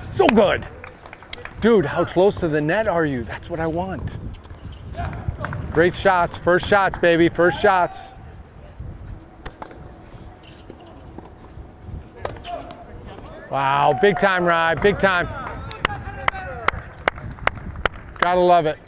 So good. Dude, how close to the net are you? That's what I want. Great shots. First shots, baby. First shots. Wow, big time ride, big time. Gotta love it.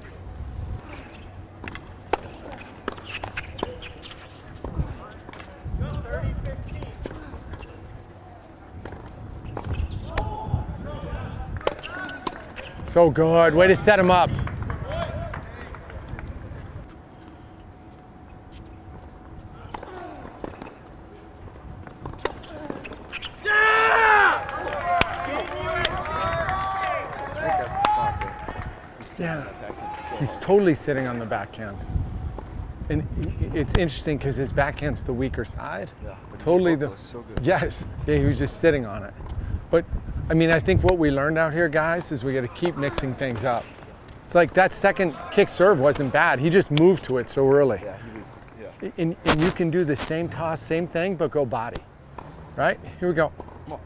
So good. Way to set him up. I think that's the spot there. He's Yeah. on that backhand so He's totally sitting on the backhand. And it's interesting because his backhand's the weaker side. Yeah, Totally the. so good. Yes. Yeah, he was just sitting on it. But I mean, I think what we learned out here, guys, is we got to keep mixing things up. It's like that second kick serve wasn't bad. He just moved to it so early. Yeah, he was. Yeah. And, and you can do the same toss, same thing, but go body. Right? Here we go. Come on.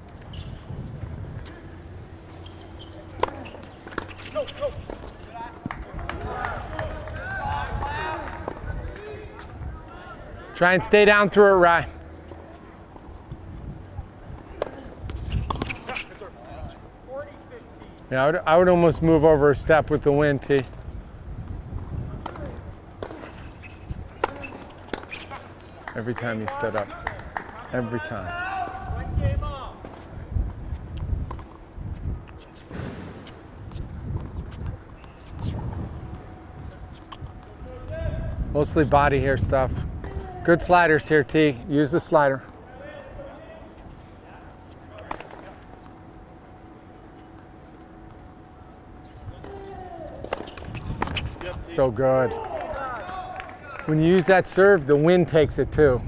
Try and stay down through it, Rye. Yeah, I would, I would almost move over a step with the wind, T. Every time he stood up. Every time. Mostly body hair stuff. Good sliders here, T. Use the slider. So good. When you use that serve, the wind takes it too.